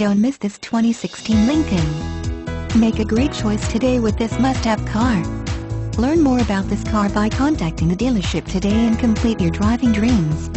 Don't miss this 2016 Lincoln. Make a great choice today with this must-have car. Learn more about this car by contacting the dealership today and complete your driving dreams.